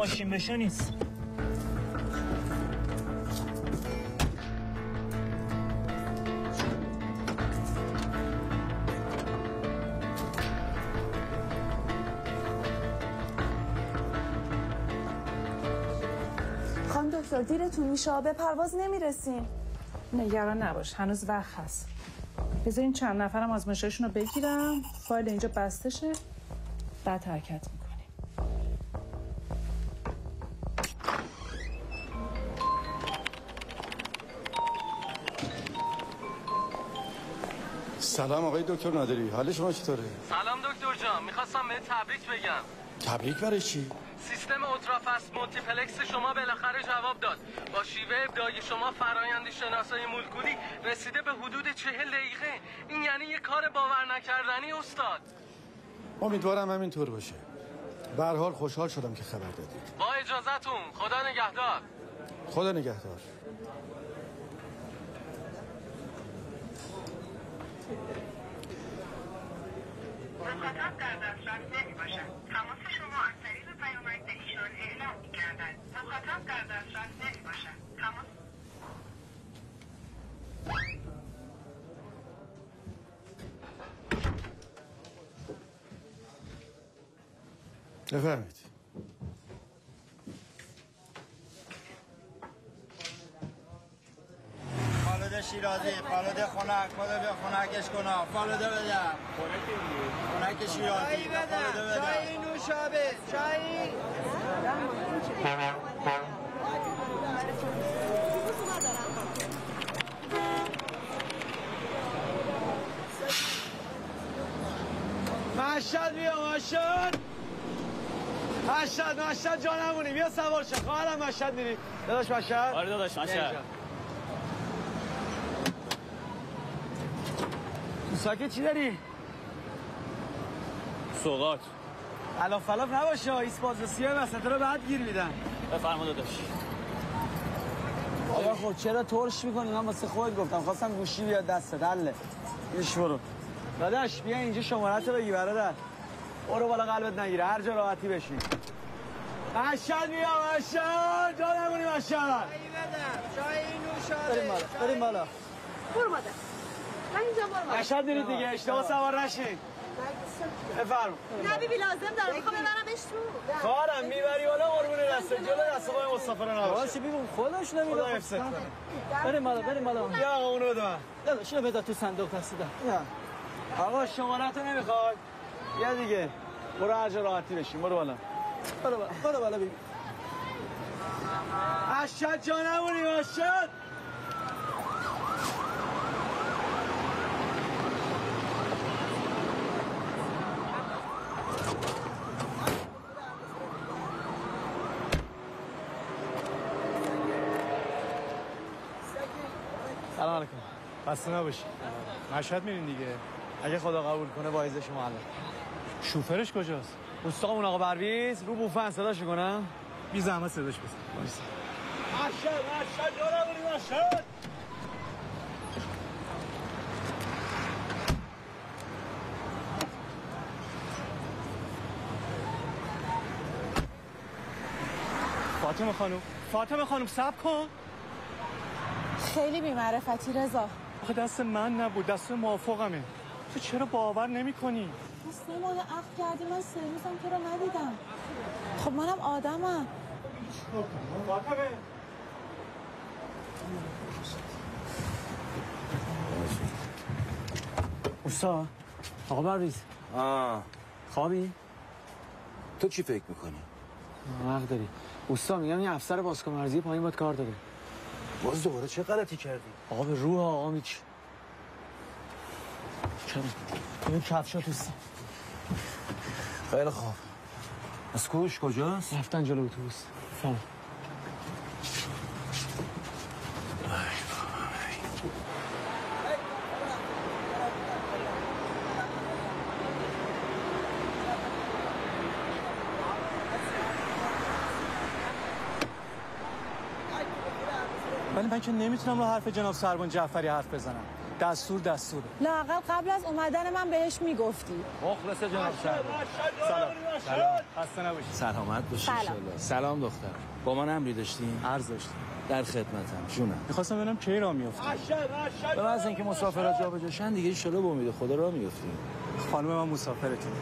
ماشین بشه نیست. خانم دکتر دیرتون میشه. به پرواز نمی‌رسیم. نگران نباش. هنوز وقت هست. بذارین چند نفرم آزمایششون رو بگیرم. فایل اینجا بسته شه. بعد حرکت سلام آقای دکتر نادری. حال شما چطوره؟ سلام دکتر جان. می‌خواستم بهت تبریک بگم. تبریک برای چی؟ سیستم ultrafast multiplex شما بالاخره جواب داد. با شیوه ابداعی شما فرایند شناسایی مولکولی رسیده به حدود چهل دقیقه. این یعنی یه کار باور نکردنی استاد. امیدوارم همینطور باشه. به هر حال خوشحال شدم که خبر دادید. با اجازهتون خدا نگهدار. خدا نگهدار. مخاطب در دسترس نمی باشد تماس شما از طریق پیامک به ایشان اعلام می گردد مخاطب در دسترس نمی باشد تماس بفرمایید فالوده شیرازی فالوده خنک فالوده خنکش کنم فالوده بدم. خنک شیرازی فالوده بدم. چای نوشابه چای مشهد بیا مشهد. مشهد مشهد جانمونی بیا سوار شد خواهرم مشهد میری. داداش مشهد؟ آره داداش مشهد. تو ساکت چی داری؟ سوقات الاف فلاف نباشه ایسپاز و سیاه وسط رو بعد گیر میدن. بفرما داداش. آقا خب چرا ترش می‌کنی؟ من واسه خود گفتم خواستم گوشی بیاد دست دله ایش برو. داداش بیا اینجا شمارت رو بگی برادر. برو بالا قلبت نگیره هر جا راحتی بشین. مشهد بیا مشهد جا نمونی مشهد چای نوشابه بریم بالا بریم بالا. برو مادر. برو میرید دیگه اشتباه سوار نشین. بفرم. نه بیبی لازم داره می‌خوام ببرمش تو خواهرم می‌بری بالا قربون دسته جلو دست پای مصطفی رو نباشه. باشه بیبون خودش نمیره. خدا حفظت کنه. بریم بالا بریم بالا. بیا آقا اونو بده من. داداش اینو بذار تو صندوق دستیدم آقا شمارت رو نمی‌خواد بیا دیگه. برو هر جا راحتی بشین برو بالا. برو بالا برو بالا بیبی اشد جا نمونی اشد سلام علیکم خسته نباشی. مشهد میرین دیگه. اگه خدا قبول کنه عزت شما الان. شوفرش کجاست؟ دوستامون آقا پرویز رو بوفن صداش کنم بی زحمت صداش بزن. وایسا. مشهد مشهد جا نمونی مشهد. فاطمه خانم. فاطمه خانم صبر کن. خیلی بیمعرفتی رضا. آخه دست من نبود دست موافقمه. تو چرا باور نمی کنی؟ سه ماه عقد کردی من سه روزم تو رو ندیدم. خب منم آدمم. فاطمه اوستا آقا برویز آه. خوابی؟ تو چی فکر می‌کنی؟ حق داری. اوستا میگم این افسر بازکمرزی پایین باید کار داره. باز دوباره چه غلطی کردی؟ آقا به روح آقا میچ چرا؟ این کفشا توستا خیلی خوب از کوش کجاست؟ رفتن جلو اتوبوس فهم من که نمی‌تونم رو حرف جناب سربان جعفری حرف بزنم. دستور دستور. لاقل قبل از اومدن من بهش می‌گفتی. مخلص جناب سلام. سلام سلام. خسته نباشید. سلامت باشی سلام. سلام دختر. با من امری داشتیم عرض داشتیم در خدمتم. جونم. می‌خواستم ببینم کی را میفته به محض اینکه مسافرات جا بجاشن دیگه به امید خدا را میفتیم خانم من مسافرتون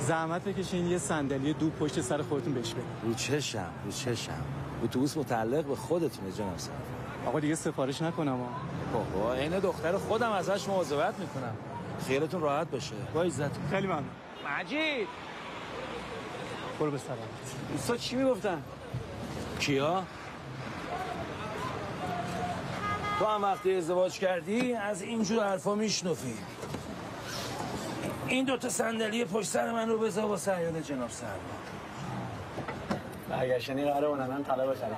زحمت بکشین یه صندلی دو پشت سر خودتون بهش بدین. رو چشم رو چشم. اتوبوس متعلق به خودتونه جناب سر آقا دیگه سفارش نکنم ها. بابا این دختر خودم ازش مواظبت می‌کنم. خیالتون راحت باشه با عزت. خیلی ممنون. مجید. برو به سلامت. دوستا چی می‌گفتن؟ کیا؟ تو هم وقتی ازدواج کردی از اینجور حرفا میشنفی این دوتا صندلی پشت سر من رو بذار با سیاد جناب سرما. برگشتنی قراره اونم طلا بخرم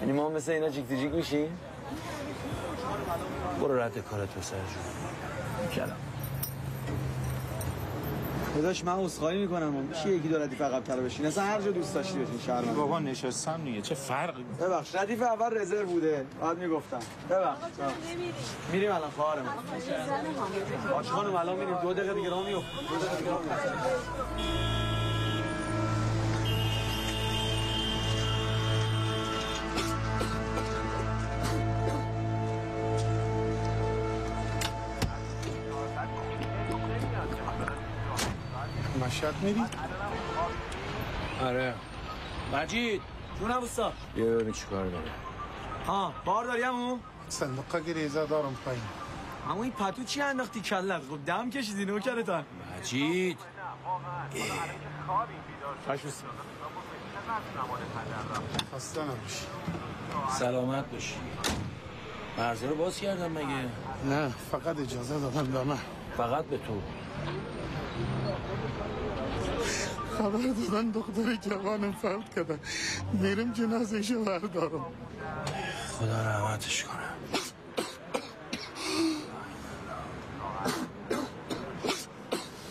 یعنی ما مثل اینا جیک جیک میشیم؟ برو رد کارت به سر جون. کلام داداش من عذرخواهی می‌کنم. میشه یکی دو ردیف عقب تر بشین. اصلا هر جا دوست داشتی بشین شهر بابا نشستم دیگه. چه فرقی؟ ببخش ردیف اول رزرو بوده. بعد می‌گفتم. ببخش. میریم الان خواهرم آج خانم الان میریم. دو دقیقه دیگه راه میفت دو دقیقه دیگه میری؟ آره. مجید. جونم اوستا بیا ببین چی کار داره ها بار داری همون صندوق گریزه دارم پایین. همون این پتو چی انداختی کلت؟ خب دم کشیدی نو کرتن مجید. خسته نباشی. سلامت باشی. مرزه رو باز کردم مگه؟ نه فقط اجازه دادم به من. فقط به تو. خبر دادن دختر جوانم فوت کرده. میرم جنازهشو بردارم. خدا رحمتش کنه.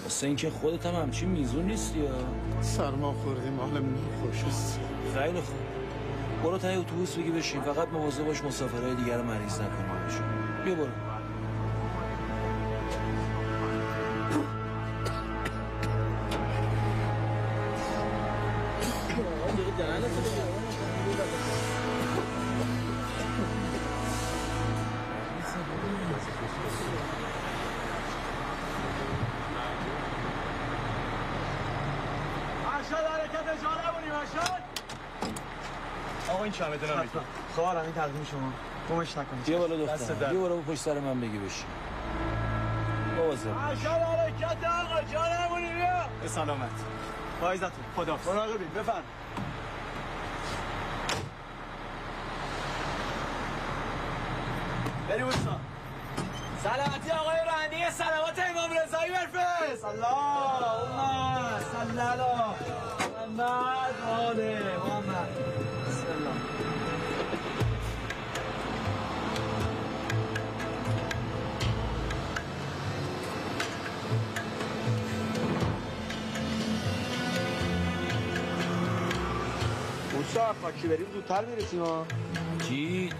واسه اینکه خودت هم همچین میزون نیستی یا؟ سرما خوردیم حالم خوش است. خیلی خوب. برو تای اتوبوس بگی بشین. فقط مواظب باش مسافرهای دیگر مریض نکنی. باشون بیا برو. آقا این چمدونم می‌تونم خواهرم این تقدیم شما. گمش نکنید. بیا بالا درد. بیا بالا پشت سر من بگی بشین. مواظب مشهد حرکت آقا جا نمونی بیا. به سلامت. پایزتون خدا مراقبین بفرم. بریم اوستا سلامتی آقای رندی سلامات امام رضایی برفرست. علی محمد و آل محمد. بسم الله اوستا پاکی بریم زودتر می‌رسیم ها. مجید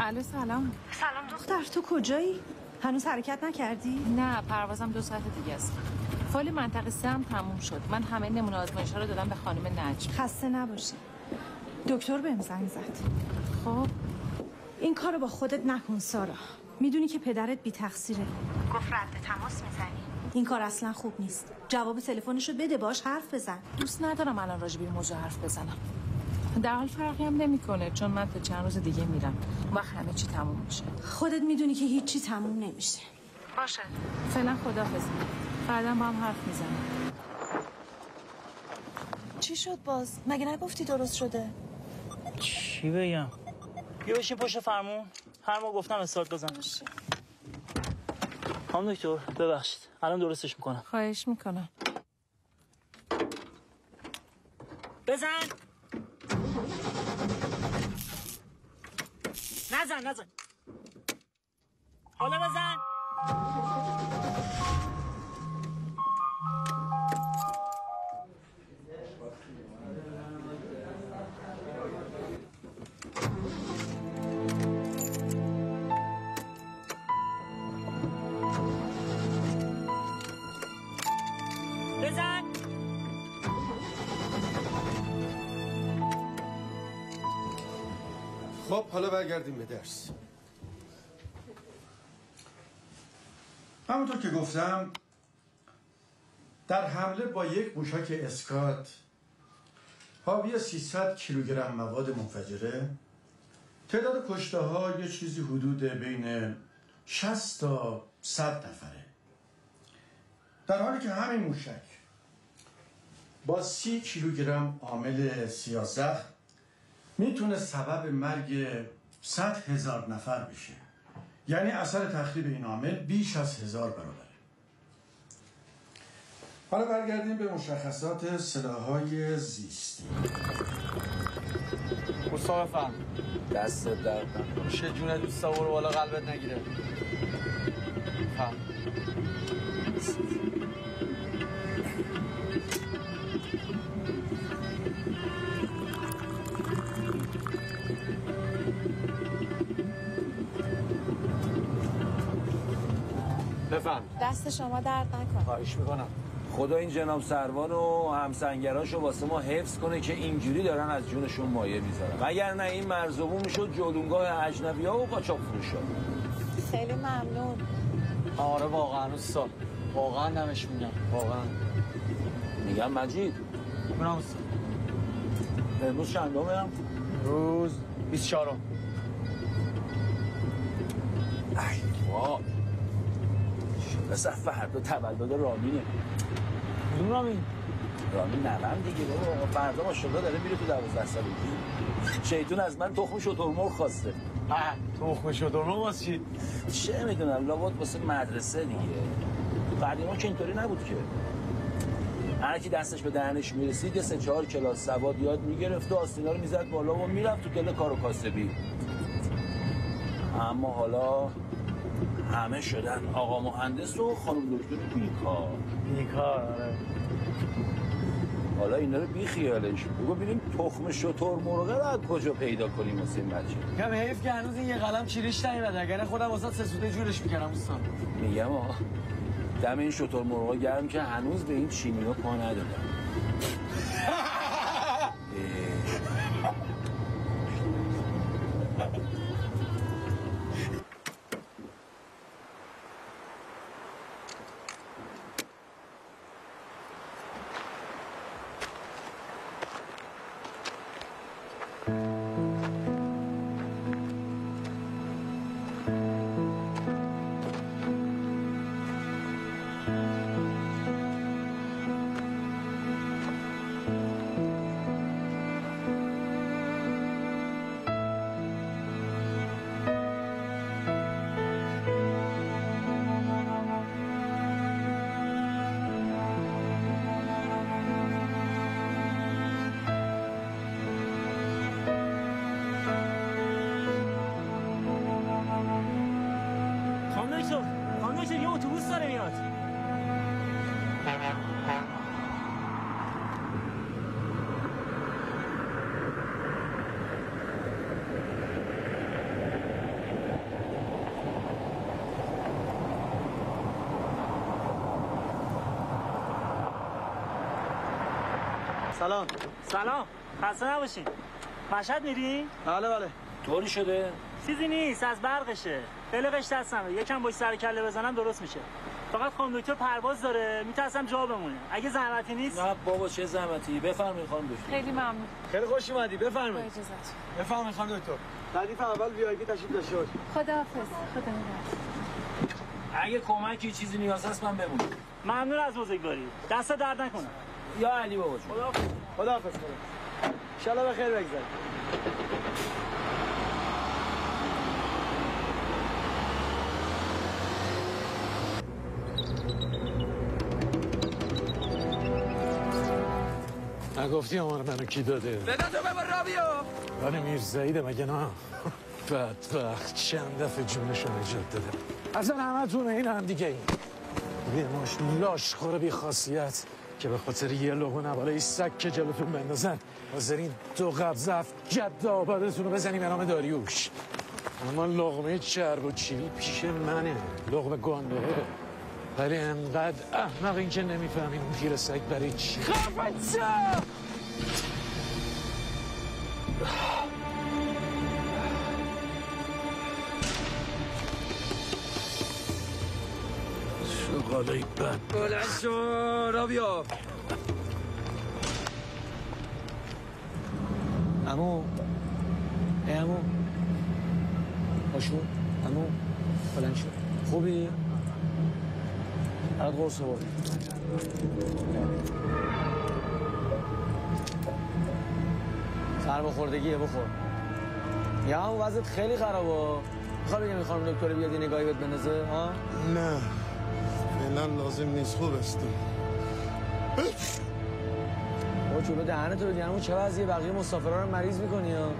الو سلام. سلام دختر. تو کجایی؟ هنوز حرکت نکردی؟ نه پروازم دو ساعت دیگه است. فایل منطقه سه هم تموم شد. من همه نمونه آزمایش رو دادم به خانم نجم خسته نباشی. دکتر بهم زنگ زد. خب؟ این کارو با خودت نکن سارا. می‌دونی که پدرت بی تقصیره گفت رد تماس می‌زنی. این کار اصلا خوب نیست. جواب تلفنشو بده باش حرف بزن. دوست ندارم الان این موضوع حرف بزنم. در حال فرقی هم نمی‌کنه چون من تا چند روز دیگه میرم. اون وقت همه چی تموم میشه. خودت می‌دونی که هیچی تموم نمیشه. باشه. فعلا خدافظ بعدا با هم حرف می‌زنم چی شد باز؟ مگه نگفتی درست شده؟ چی بگم؟ بیا بشین پشت فرمون. هر ما گفتم استارت بزن. خانم دکتر ببخشید. الان درستش می‌کنم. خواهش می‌کنم. بزن. なぜなぜおならさん。برگردیم به درس. همونطور که گفتم در حمله با یک موشک اسکات حاوی 300 کیلوگرم مواد منفجره تعداد کشته ها یه چیزی حدود بین 60 تا 100 نفره. در حالی که همین موشک با 30 کیلوگرم عامل سیاسخت می‌تونه سبب مرگ 100 هزار نفر بشه. یعنی اثر تخریب این عامل بیش از هزار برابره. حالا برگردیم به مشخصات سلاحهای زیستی. مصطفی فهم. دست درد نکنه. میشه جون دوستا برو بالا قلبت نگیره؟ فهم. دست شما درد نکنه. خواهش می‌کنم. خدا این جناب سروان و همسنگراشو واسه ما حفظ کنه که اینجوری دارن از جونشون مایه می‌ذارن. وگر نه این مرزبون می‌شد جلونگاه اجنبی ها و قاچاق فروش ها خیلی ممنون. آره واقعا استاد. واقعا نمش میگم. واقعا. میگم مجید. استاد. امروز چندمه؟ هم روز 24 ای وا پسر فردا تولد رامینه. کدوم رامین؟ رامین نوم دیگه بابا. فردا ماشاءالله داره میره تو دوازده سالگی شیطون از من تخم شترمرغ خواسته. اه تخم شترمرغ واسه چی؟ چه می‌دونم لابد واسه مدرسه دیگه. قدیما که اینطوری نبود که. هر کی دستش به دهنش می‌رسید یه سه چهار کلاس سواد یاد می‌گرفت و آستینا رو می‌زد بالا و می‌رفت تو دل کار و کاسبی. اما حالا همه شدن. آقا مهندس و خانم دکتر بیکار بیکار آره. حالا اینا رو بی خیالش بگو ببینیم تخم شطور مرغه رو از کجا پیدا کنیم واسه این بچه. کم حیف که هنوز این یه قلم چیریش نیومده. اگر خودم واسه سه سوده جورش می‌کردم استاد میگم آه. دم این شطور مرغا گرم که هنوز به این چینی ها پا ندادم سلام. سلام. خسته نباشین. مشهد میری؟ بله بله. طوری شده؟ چیزی نیست از برقشه. قلقش دستمه یکم باش سر کله بزنم درست میشه. فقط خانم دکتر پرواز داره. میترسم جا بمونه. اگه زحمتی نیست؟ نه بابا چه زحمتی. بفرمایید خانم دکتر. خیلی ممنون. خیلی خوش اومدی. بفرمایید. اجازت بفرمایید خانم دکتر. ردیف اول وی آی پی تشریف داشته باش خداحافظ. خدا نگهدار. اگه کمکی چیزی نیاز هست من بمونم. ممنون از بزرگواری دست درد نکنه. یا علی بابا جون. خدا خداحافظ خدا انشالله به خیر بگذارید نگفتی آمار منو کی داده؟ بده تو ببر رابیو. من میرزاییده مگه نه؟ بدبخت چند دفعه جونشو نجات داده. اصلا همه تونه این هم دیگه این. یه ماش لاش خوره بی خاصیت. که به خاطر یه لغو نباله سک که جلوتون بندازن حاضرین دو قبض افت جد آبادتون رو بزنیم به نام داریوش. اما لغمه چرب و چیلی پیش منه لغمه گنده ولی انقدر احمق این که نمی‌فهمیم اون پیر سگ برای چی؟ خفت شغاله بد. بلند شو را بیا. امو ای امو باشو. امو بلند شو. خوبی؟ برات قرص بود سر بخوردگیه بخور. یا همون وضعت خیلی خرابه. می‌خوای بگم می‌خوام دکتر بیاد یه نگاهی بهت بندازه؟ ها؟ نه. فعلا لازم نیست. خوب هستی با چوبه دهنت رو دیگه چه وضعیه؟ بقیه مسافرها رو مریض می‌کنی ها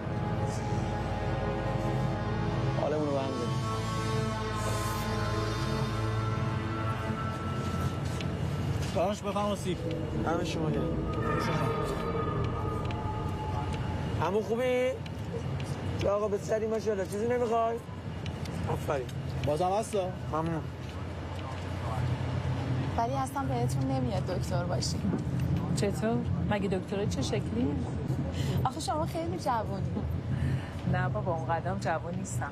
حالمون رو به هم زدی. باش بفهم سیب همه شما گرم. همون خوبی؟ آقا به سری ماشاءالله. چیزی نمی‌خوای؟ آفرین. بازم هستا؟ ممنون. ولی اصلا بهتون نمیاد دکتر باشی چطور؟ مگه دکتره چه شکلی؟ آخه شما خیلی جوونی نه بابا اون قدم جوان نیستم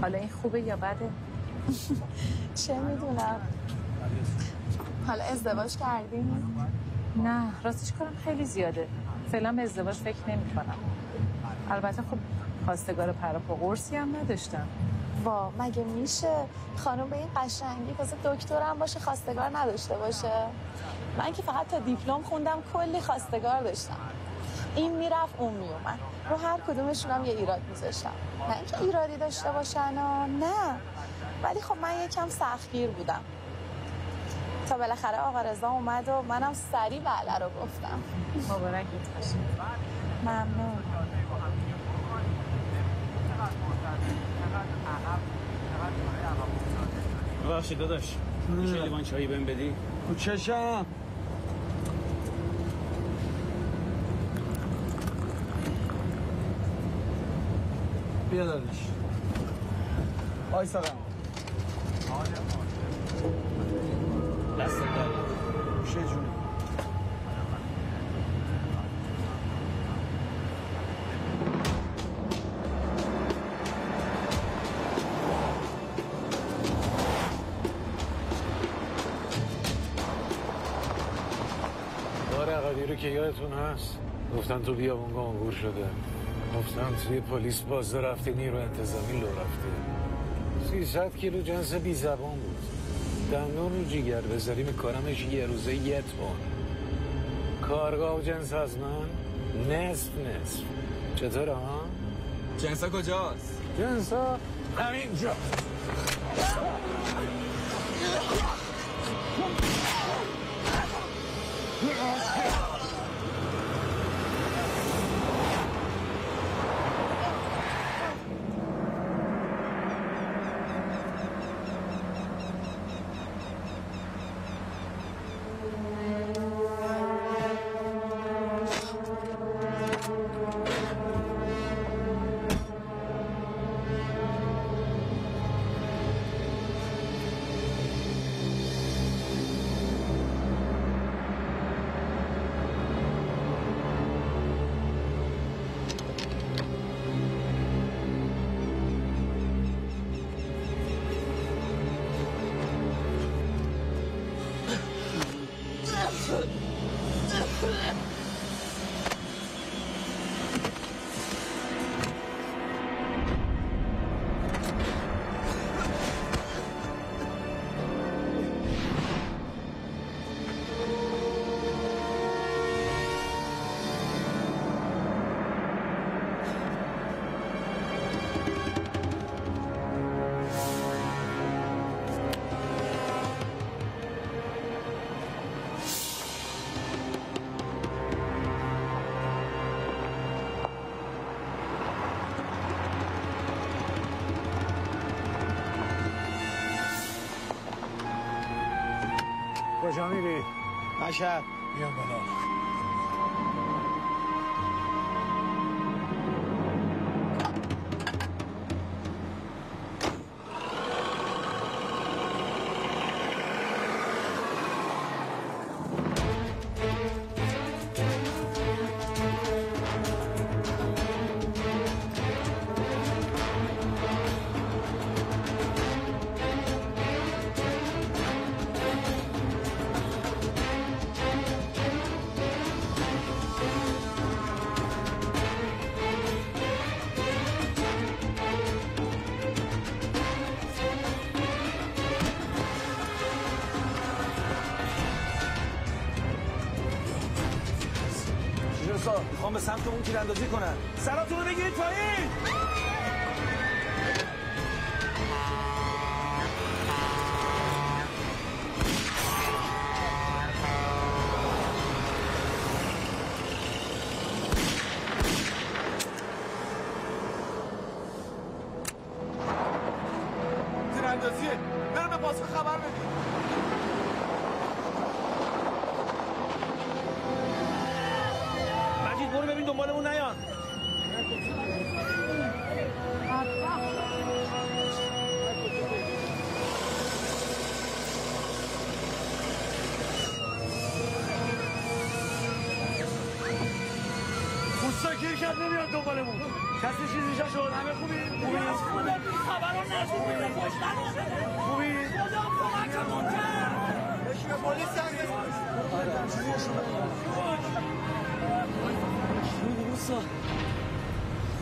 حالا این خوبه یا بده؟ چه می‌دونم حالا ازدواج کردیم؟ نه راستش کارم خیلی زیاده فعلا به ازدواج فکر نمی کنم البته خب خواستگار پراپ و قرصی هم نداشتم وا مگه میشه؟ خانم به این قشنگی واسه دکترم باشه خواستگار نداشته باشه. من که فقط تا دیپلم خوندم کلی خواستگار داشتم. این می‌رفت اون میومد رو هر کدومشون هم یه ایراد میذاشتم. نه اینکه ایرادی داشته باشن ها، نه. ولی خب من یکم سختگیر بودم. تا بالاخره آقا رضا اومد و منم سریع بله رو گفتم. مبارکت باشه. ممنون. ببخشید داداش. میشه لیوان چایی بهم بدی؟ تو چشم. بیا دادش وایسا دست در میشه جونه یادتون هست؟ گفتن تو بیابونگاه انگور شده. گفتن توی پلیس بازده رفته نیرو انتظامی لو رفته. سیصد کیلو جنس بی زبان بود. دندون رو جیگر بذاری میکنمش یه روزه یه تون کارگاه و جنس از من؟ نصف نصف. چطور ها؟ جنسا کجاست؟ جنس ها همینجا. کجا میری؟ مشهد بیام بالا رسا می‌خوام به سمت اون تیراندازی کنن. سراتون رو بگیرید پایین!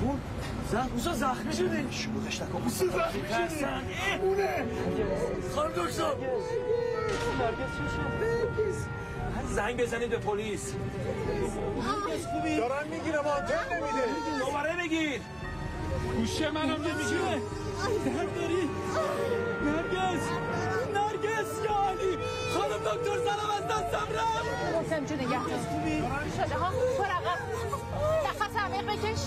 خوب زخم موسا زخمی شدی شروعش نکن. موسا زخمی شدی اونه. خانم دکتر. زنگ بزنید به پلیس. دارن می‌گیرم آنتن نمیده. دوباره بگیر. گوشه منم نمی‌گیره. درد داری؟ نرگس. دکتر سلام از دستم رفت. محسن جون نگه خوبی شده ها؟ فرقه نفس عمیق بکش.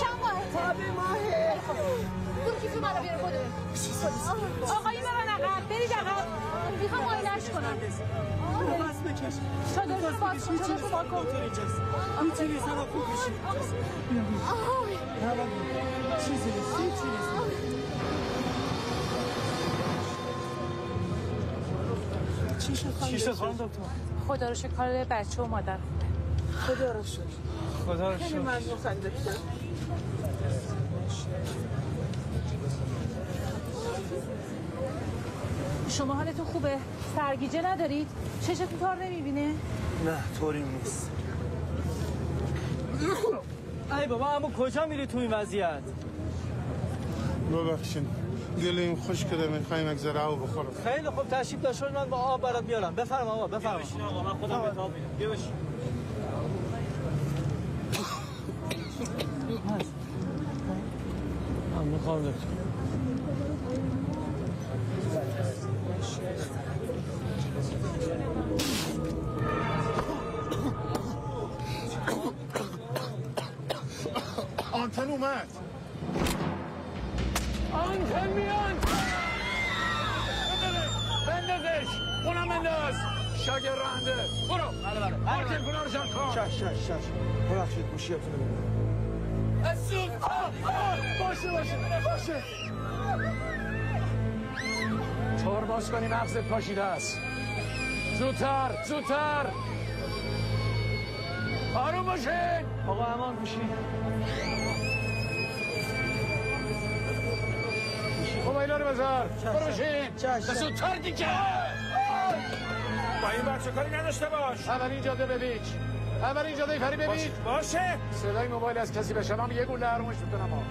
چند ماهه. تابی ماهه. برو کیف منو بیاره بودو آقایی برن عقب. برید عقب. می‌خوام آینش کنم. بس بکش. چادر رو باز کن چادر رو باز کن. می‌تونی سر خوب بشی چیزی نیست. چیزی چی شد چی شد خانم دکتر خدا رو شکر کار بچه و مادر خدا رو شکر خدا رو شکر شما حالتون خوبه سرگیجه ندارید چشتون کار نمی‌بینه نه طوری نیست ای بابا اما کجا میری تو این وضعیت ببخشین این خوش کده می‌خوایم یک ذره آب بخورم. خیلی خوب تشریف داشت من با آب برات بیارم بفرما آقا بفرما. آقا من خودم به آب بشین. من می‌خوام دکتر آنتن اومد. آنتن میان بندازش اونم بنداز شاگرد رانده برو بله بله آنتن کنار جمع کن شش شش شش ببخشید گوشیاتون رو ببینم اسوک باشه باشه باشه چهار باز کنی مغزت پاشیده است زودتر زودتر آروم باشین آقا امان گوشی موبایل رو بذار برو بشین زودتر دیگه با این بچه کاری نداشته باش اولین جاده ببیچ اولین جاده فری ببیچ باشه صدای موبایل از کسی بشنم یه گوله حرومش می‌کنم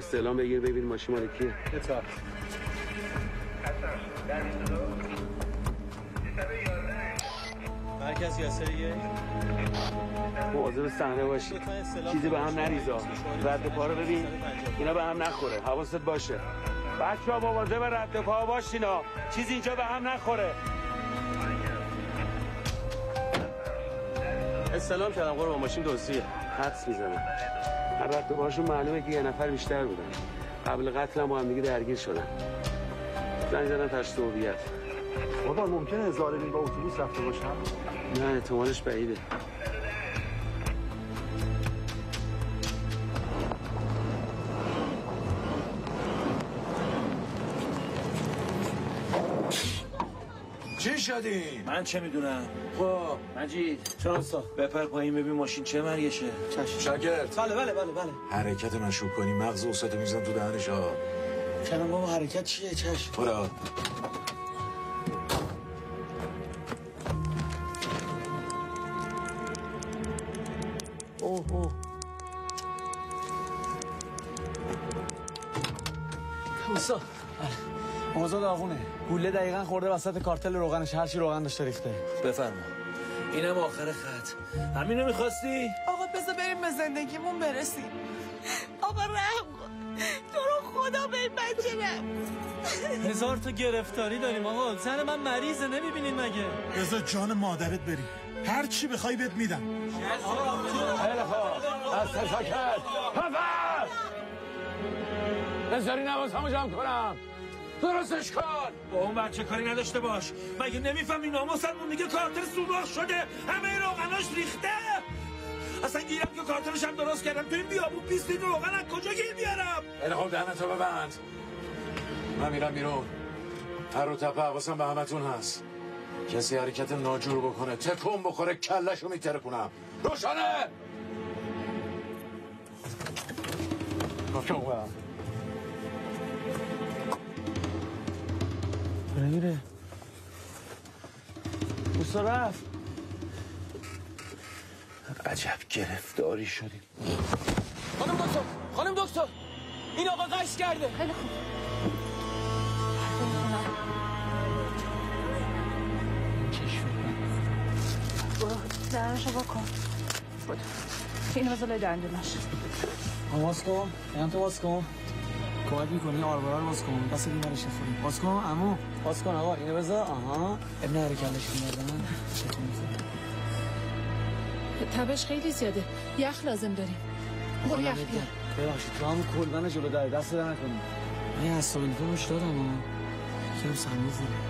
استعلام بگیر ببین ماشین مال کیه. اطاعت مرکز یاسر یک مواظب صحنه باشی. چیزی به هم نریزا رد پا رو ببین. اینا به هم نخوره. حواست باشه. بچه ها مواظب رد پا باشین ها چیزی اینجا به هم نخوره. استلام کردم قربان. ماشین دزدیه حدس می‌زنم. رد پاهاشون معلومه که یه نفر بیشتر بودن. قبل قتل هم با هم دیگه درگیر شدن. زنگ زدن تشت هویت قربان ممکنه ظالمین با اتوبوس رفته باشن نه احتمالش بعیده. چی شدی؟ من چه می‌دونم؟ خب مجید چرا استاد بپر پایین ببین ماشین چه مرگشه. شاگرد. بله بله بله بله. حرکت مشروب کنی مغز استاد میزن تو دهنش ها کلام بابا حرکت چیه؟ چشم. برو. اوه اوه. بله. اوضاع داغونه گوله دقیقا خورده وسط کارتل روغنش. هرچی روغن داشته ریخته. بفرما. اینم آخر خط. همینو می‌خواستی؟ آقا بذار بریم به زندگیمون برسیم. آقا رحم کن. تو رو خدا به این بچه رحم هزار تا گرفتاری داریم آقا. زن من مریضه نمی‌بینین مگه؟ بذار جان مادرت بری. هر چی بخوای بهت میدم. خیلی خوب. از پفر بذاری نواز همو جمع کنم. درستش کن! با اون بچه کاری نداشته باش. مگه نمی‌فهمی؟ ناموسمون میگه کارتر سوراخ شده. همه روغناش ریخته. اصلا گیرم که کارترش هم درست کردم. تو این بیابون 20 لیتر روغن از کجا گیر بیارم؟ خیلی خوب دهنتو ببند. من میرم بیرون. هر رو تپه حواسم به همتون هست. کسی حرکت ناجور بکنه تکون بخوره کلشو میتره کنم روشانه میره. اوستا رفت. عجب گرفتاری شدیم. خانم دکتر خانم دکتر این آقا قش کرده. خیلی خوب. برو درنشو بکن. اینو بذار لای دندونش. باز کن. یعنی تو باز کن. کمک می‌کنی؟ آربارا رو باز کن. دست این برش خوریم باز کن امو باز کن آقا اینو بذار. آها. ابن حرکتش میادن تبش خیلی زیاده. یخ لازم داریم. برو یخ بیار ببخشید تو همون کلبن جلو در دست در نکنی من یه استابیلیتورش دادم ها کم سمی زیره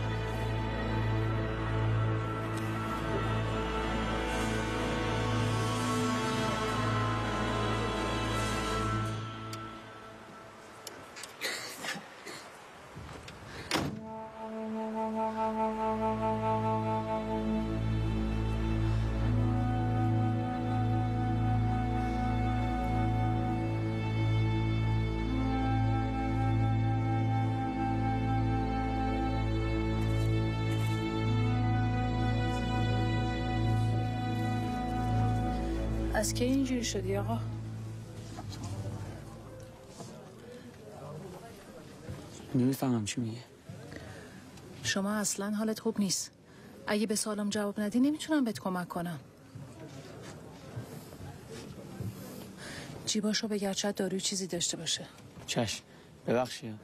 از کی اینجوری شدی آقا؟ نمی‌فهمم چی میگه شما اصلا حالت خوب نیست. اگه به سالم جواب ندی نمی‌تونم بهت کمک کنم. جیباشو بگرد شاید داروی چیزی داشته باشه. چشم ببخشید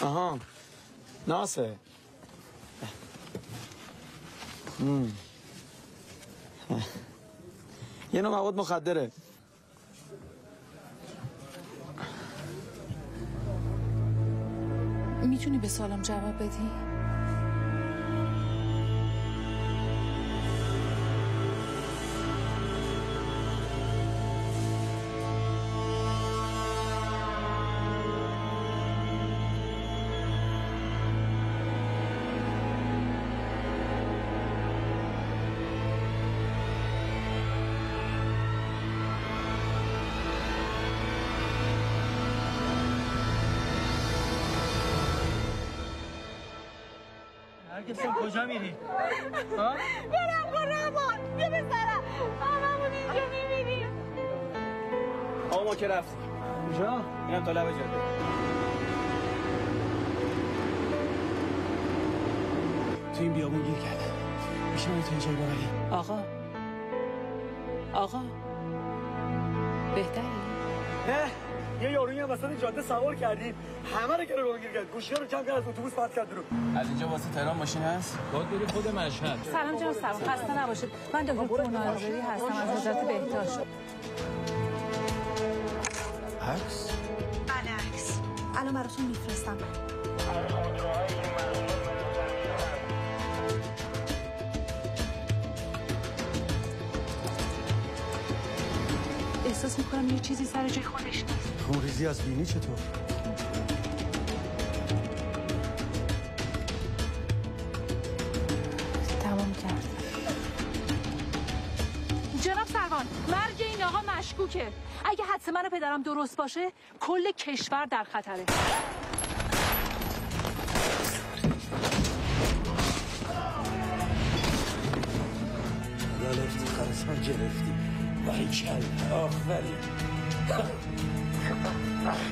آها ناسه. یه نوع مواد مخدره می‌تونی به سالم جواب بدی؟ نرگسم کجا میری؟ ها؟ برم قربان یه بسرم هممون اینجا می‌بینیم آقا ما که رفتیم اینجا؟ اینم تا لب جاده. تو این بیابون گیر کرده میشه من تو جایی ببری آقا. آقا. بهتری؟ نه یه یارویی هم وسط جاده سوار کردیم. همه رو گره گیر کرد. گوشی رو کم کرد از اتوبوس پرت کرد رو. از اینجا واسه تهران ماشین هست؟ باید بری خود مشهد. سلام جناب سلام. خسته نباشید. من دکتر پورناظری هستم. از وزارت بهداشت. عکس؟ بله عکس. الان براتون میفرستم. احساس می‌کنم یه چیزی سر جای خودش نیست. خونریزی از بینی چطور؟ تمام کرد. جناب سروان مرگ این آقا مشکوکه. اگه حدس من و پدرم درست باشه کل کشور در خطره. حلال افتخار من گرفتی باریکل آفرین